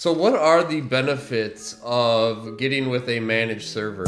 So, what are the benefits of getting with a managed server?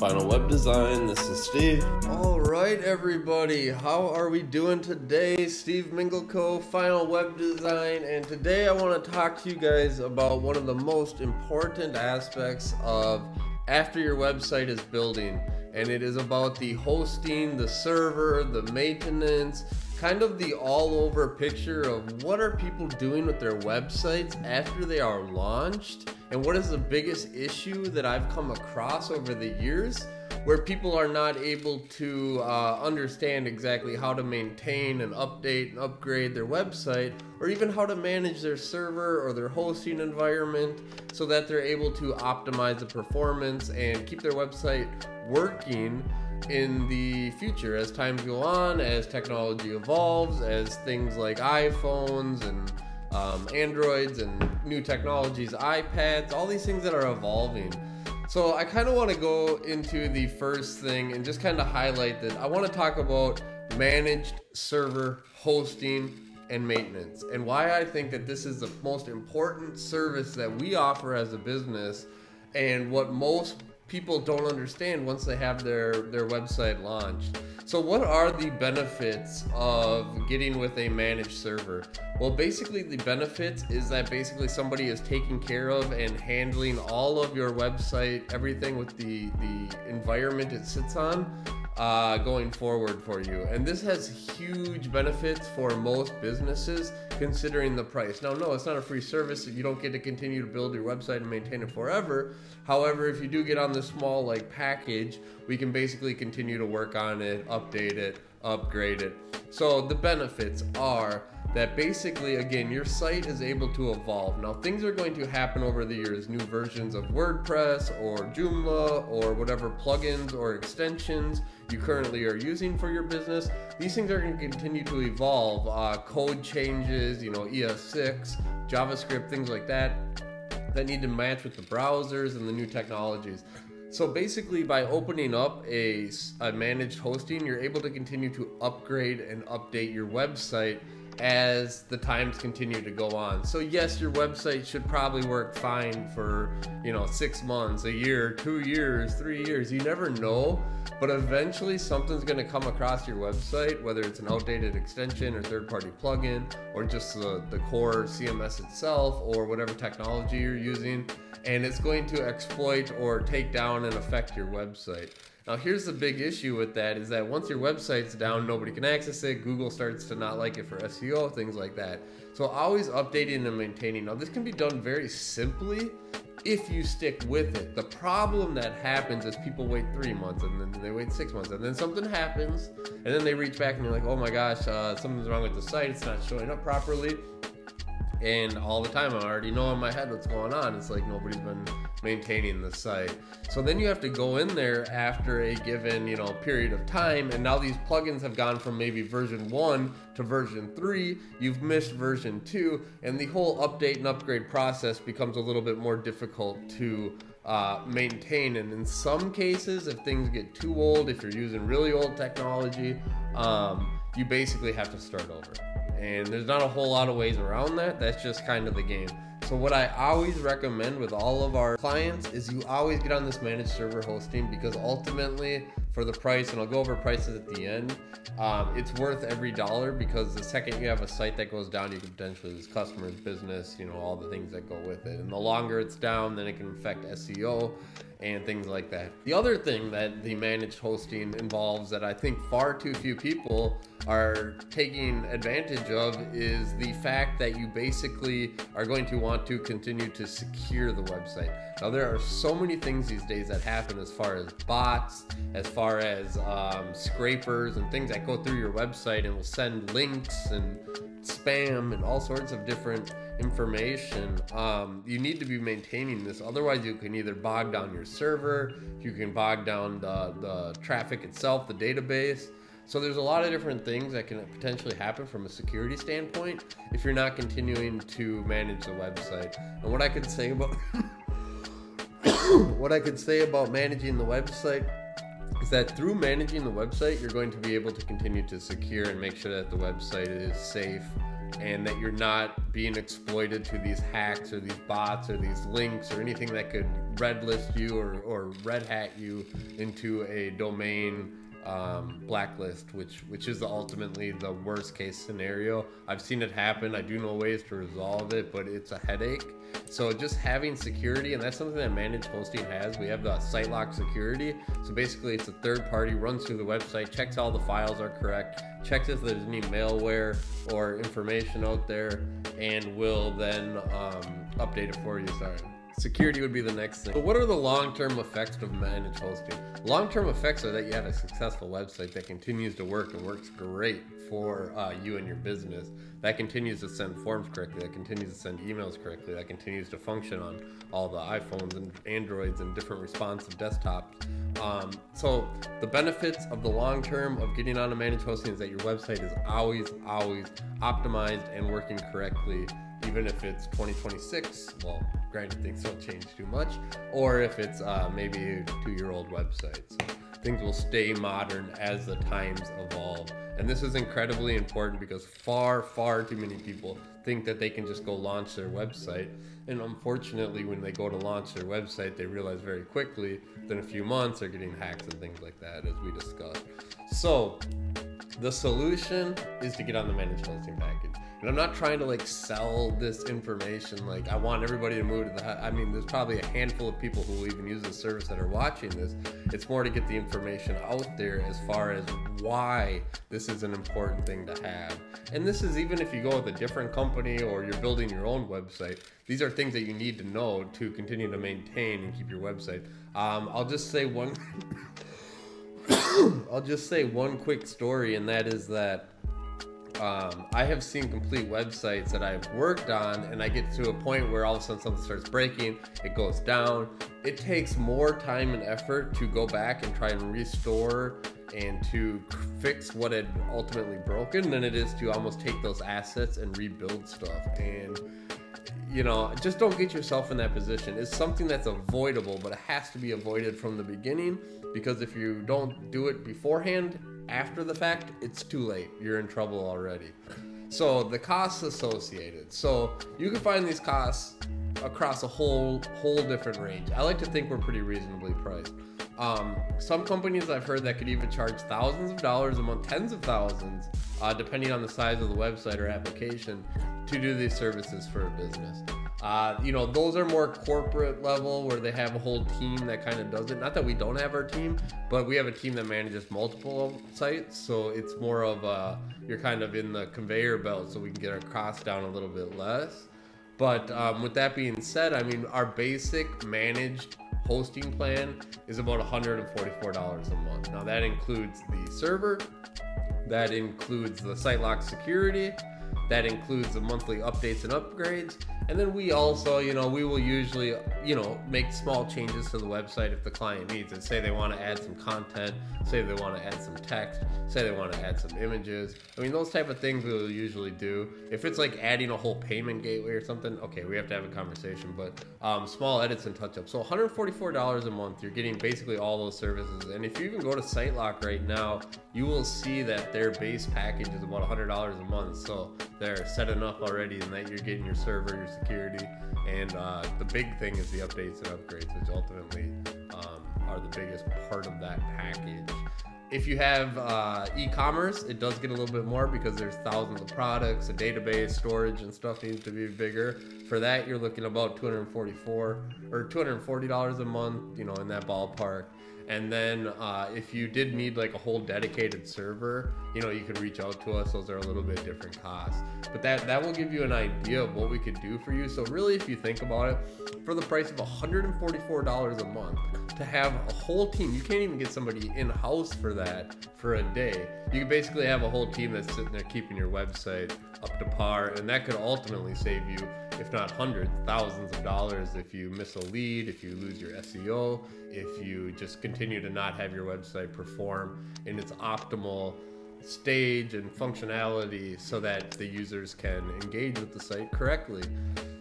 Final Web Design, this is Steve. All right, everybody, how are we doing today? Steve Mingleco, Final Web Design, and today I want to talk to you guys about one of the most important aspects of after your website is building, and it is about the hosting, the server, the maintenance, kind of the all over picture of what are people doing with their websites after they are launched and what is the biggest issue that I've come across over the years where people are not able to uh, understand exactly how to maintain and update and upgrade their website or even how to manage their server or their hosting environment so that they're able to optimize the performance and keep their website working in the future as times go on, as technology evolves, as things like iPhones and um, Androids and new technologies, iPads, all these things that are evolving. So I kind of want to go into the first thing and just kind of highlight that I want to talk about managed server hosting and maintenance and why I think that this is the most important service that we offer as a business and what most people don't understand once they have their their website launched. So what are the benefits of getting with a managed server? Well, basically the benefits is that basically somebody is taking care of and handling all of your website, everything with the the environment it sits on uh, going forward for you. And this has huge benefits for most businesses considering the price. Now, no, it's not a free service. You don't get to continue to build your website and maintain it forever. However, if you do get on the small like package, we can basically continue to work on it, update it, upgrade it. So the benefits are that basically, again, your site is able to evolve. Now, things are going to happen over the years. New versions of WordPress or Joomla or whatever plugins or extensions you currently are using for your business. These things are going to continue to evolve. Uh, code changes, you know, ES6, JavaScript, things like that, that need to match with the browsers and the new technologies. So basically, by opening up a, a managed hosting, you're able to continue to upgrade and update your website as the times continue to go on. So yes, your website should probably work fine for, you know, 6 months, a year, 2 years, 3 years. You never know, but eventually something's going to come across your website, whether it's an outdated extension or third-party plugin or just the, the core CMS itself or whatever technology you're using, and it's going to exploit or take down and affect your website. Now here's the big issue with that is that once your website's down, nobody can access it. Google starts to not like it for SEO, things like that. So always updating and maintaining. Now this can be done very simply if you stick with it. The problem that happens is people wait three months and then they wait six months and then something happens and then they reach back and they're like, oh my gosh, uh, something's wrong with the site. It's not showing up properly and all the time I already know in my head what's going on. It's like nobody's been maintaining the site. So then you have to go in there after a given, you know, period of time and now these plugins have gone from maybe version 1 to version 3, you've missed version 2 and the whole update and upgrade process becomes a little bit more difficult to uh, maintain and in some cases if things get too old, if you're using really old technology, um, you basically have to start over and there's not a whole lot of ways around that. That's just kind of the game. So what I always recommend with all of our clients is you always get on this managed server hosting because ultimately for the price, and I'll go over prices at the end, um, it's worth every dollar because the second you have a site that goes down, you can potentially lose customers, business, you know, all the things that go with it. And the longer it's down, then it can affect SEO and things like that. The other thing that the managed hosting involves that I think far too few people are taking advantage of is the fact that you basically are going to want to continue to secure the website. Now, there are so many things these days that happen as far as bots, as far as um, scrapers and things that go through your website and will send links and spam and all sorts of different information. Um, you need to be maintaining this. Otherwise, you can either bog down your server, you can bog down the, the traffic itself, the database. So there's a lot of different things that can potentially happen from a security standpoint if you're not continuing to manage the website. And what I could say about what I could say about managing the website that through managing the website, you're going to be able to continue to secure and make sure that the website is safe and that you're not being exploited to these hacks or these bots or these links or anything that could red list you or, or red hat you into a domain um, blacklist, which which is ultimately the worst case scenario. I've seen it happen. I do know ways to resolve it, but it's a headache. So just having security, and that's something that managed hosting has. We have the SiteLock security. So basically, it's a third party runs through the website, checks all the files are correct, checks if there's any malware or information out there, and will then um, update it for you. Sorry. Security would be the next thing. But what are the long-term effects of managed hosting? Long-term effects are that you have a successful website that continues to work and works great for uh, you and your business. That continues to send forms correctly. That continues to send emails correctly. That continues to function on all the iPhones and Androids and different responsive desktops. Um, so the benefits of the long term of getting on a managed hosting is that your website is always, always optimized and working correctly even if it's 2026. Well, granted, things don't change too much, or if it's uh, maybe a two-year-old website. So things will stay modern as the times evolve. And this is incredibly important because far, far too many people think that they can just go launch their website. And unfortunately, when they go to launch their website, they realize very quickly that in a few months they're getting hacks and things like that, as we discussed. So, the solution is to get on the managed hosting package. And I'm not trying to like sell this information. Like I want everybody to move to the. I mean, there's probably a handful of people who even use the service that are watching this. It's more to get the information out there as far as why this is an important thing to have. And this is even if you go with a different company or you're building your own website. These are things that you need to know to continue to maintain and keep your website. Um, I'll just say one. I'll just say one quick story, and that is that um, I have seen complete websites that I've worked on, and I get to a point where all of a sudden something starts breaking, it goes down. It takes more time and effort to go back and try and restore and to fix what had ultimately broken than it is to almost take those assets and rebuild stuff. And you know, just don't get yourself in that position. It's something that's avoidable, but it has to be avoided from the beginning because if you don't do it beforehand, after the fact, it's too late. You're in trouble already. So the costs associated. So you can find these costs across a whole whole different range. I like to think we're pretty reasonably priced. Um, some companies I've heard that could even charge thousands of dollars a month, tens of thousands, uh, depending on the size of the website or application, to do these services for a business. Uh, you know, those are more corporate level where they have a whole team that kind of does it. Not that we don't have our team, but we have a team that manages multiple sites. So it's more of a, you're kind of in the conveyor belt so we can get our costs down a little bit less. But um, with that being said, I mean, our basic managed hosting plan is about $144 a month. Now that includes the server, that includes the SiteLock security, that includes the monthly updates and upgrades. And then we also, you know, we will usually, you know, make small changes to the website if the client needs it. Say they want to add some content, say they want to add some text, say they want to add some images. I mean, those type of things we'll usually do. If it's like adding a whole payment gateway or something, okay, we have to have a conversation. But um, small edits and touch ups. So $144 a month, you're getting basically all those services. And if you even go to SiteLock right now, you will see that their base package is about $100 a month. So they're set enough already and that you're getting your server, your security, and uh, the big thing is the updates and upgrades, which ultimately um, are the biggest part of that package. If you have uh, e-commerce, it does get a little bit more because there's thousands of products, a database, storage, and stuff needs to be bigger. For that, you're looking about 244 or 240 dollars a month, you know, in that ballpark. And then uh, if you did need like a whole dedicated server, you know, you can reach out to us. Those are a little bit different costs. But that, that will give you an idea of what we could do for you. So really, if you think about it, for the price of $144 a month, to have a whole team, you can't even get somebody in-house for that for a day. You can basically have a whole team that's sitting there keeping your website up to par. And that could ultimately save you if not hundreds, thousands of dollars if you miss a lead, if you lose your SEO, if you just continue to not have your website perform in its optimal stage and functionality so that the users can engage with the site correctly.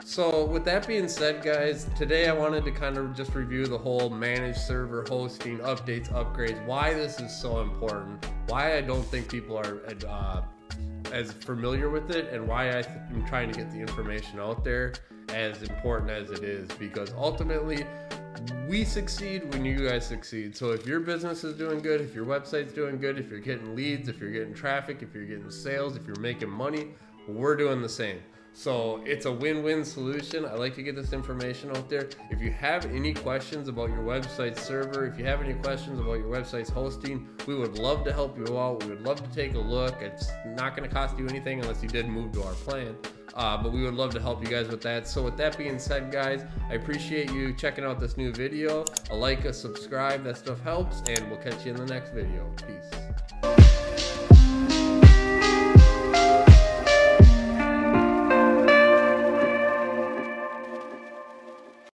So with that being said, guys, today I wanted to kind of just review the whole managed server hosting, updates, upgrades, why this is so important, why I don't think people are uh, as familiar with it and why I'm trying to get the information out there as important as it is because ultimately we succeed when you guys succeed. So if your business is doing good, if your website's doing good, if you're getting leads, if you're getting traffic, if you're getting sales, if you're making money, we're doing the same. So it's a win-win solution. I like to get this information out there. If you have any questions about your website server, if you have any questions about your website's hosting, we would love to help you out. We would love to take a look. It's not going to cost you anything unless you did move to our plan. Uh, but we would love to help you guys with that. So with that being said, guys, I appreciate you checking out this new video. A like, a subscribe, that stuff helps, and we'll catch you in the next video. Peace.